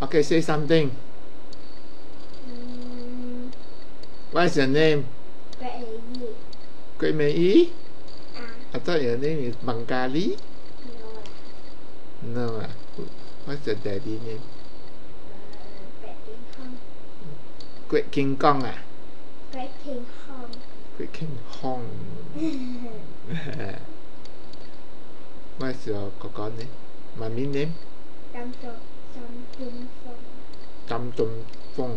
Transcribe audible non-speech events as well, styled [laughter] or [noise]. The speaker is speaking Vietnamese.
Okay, say something. Um, What's your name? Mei Yi? À, I thought your name is Bengali. no. No. ah. What's your daddy name? Ờ, Vậy tiếng không? Quế King Kong à? Vậy tiếng không? Quế King Hong. [laughs] What's your koko name? Mommy name? Tâm trộn, 安装中